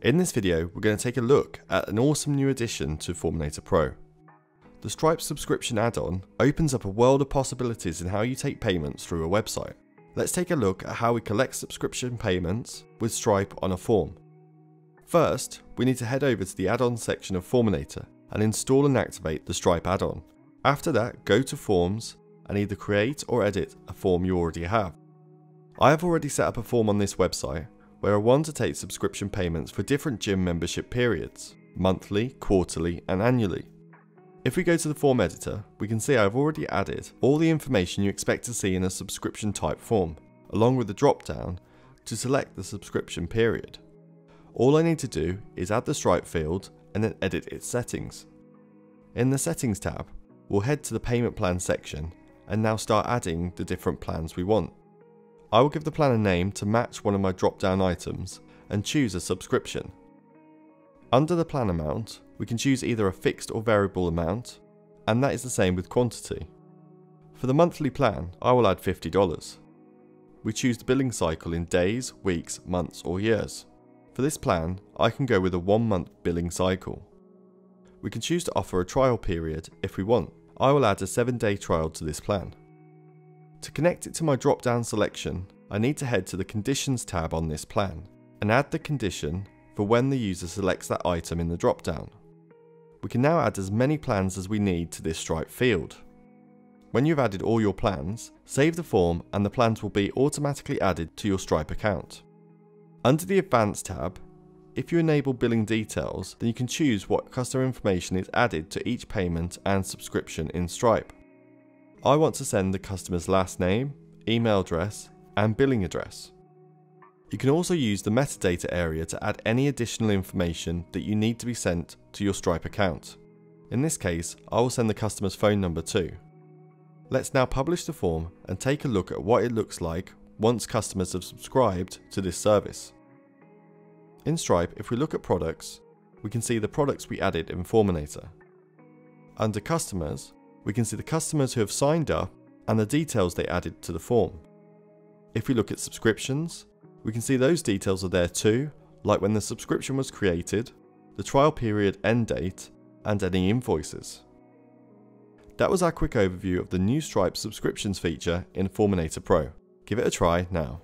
In this video, we're going to take a look at an awesome new addition to Forminator Pro. The Stripe subscription add-on opens up a world of possibilities in how you take payments through a website. Let's take a look at how we collect subscription payments with Stripe on a form. First, we need to head over to the add-on section of Forminator and install and activate the Stripe add-on. After that, go to Forms and either create or edit a form you already have. I have already set up a form on this website where I want to take subscription payments for different gym membership periods, monthly, quarterly and annually. If we go to the form editor, we can see I've already added all the information you expect to see in a subscription type form, along with the drop down to select the subscription period. All I need to do is add the Stripe field and then edit its settings. In the settings tab, we'll head to the payment plan section and now start adding the different plans we want. I will give the plan a name to match one of my drop down items and choose a subscription. Under the plan amount, we can choose either a fixed or variable amount, and that is the same with quantity. For the monthly plan, I will add $50. We choose the billing cycle in days, weeks, months or years. For this plan, I can go with a one month billing cycle. We can choose to offer a trial period if we want. I will add a 7 day trial to this plan. To connect it to my drop down selection, I need to head to the Conditions tab on this plan and add the condition for when the user selects that item in the drop down. We can now add as many plans as we need to this Stripe field. When you've added all your plans, save the form and the plans will be automatically added to your Stripe account. Under the Advanced tab, if you enable billing details, then you can choose what customer information is added to each payment and subscription in Stripe. I want to send the customer's last name, email address, and billing address. You can also use the metadata area to add any additional information that you need to be sent to your Stripe account. In this case, I will send the customer's phone number too. Let's now publish the form and take a look at what it looks like once customers have subscribed to this service. In Stripe, if we look at products, we can see the products we added in Forminator. Under customers, we can see the customers who have signed up and the details they added to the form. If we look at subscriptions, we can see those details are there too, like when the subscription was created, the trial period end date, and any invoices. That was our quick overview of the new Stripe subscriptions feature in Forminator Pro. Give it a try now.